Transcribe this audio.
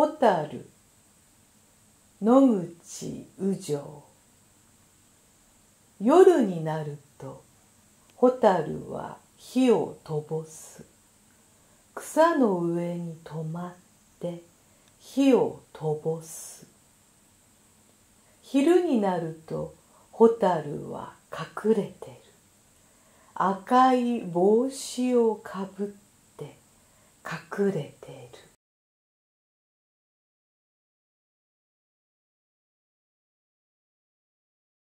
蛍野口宇城夜になると蛍は火をとぼす。草の上に止まって火をとぼす。昼になると蛍は隠れてる。赤い帽子をかぶって隠れてる。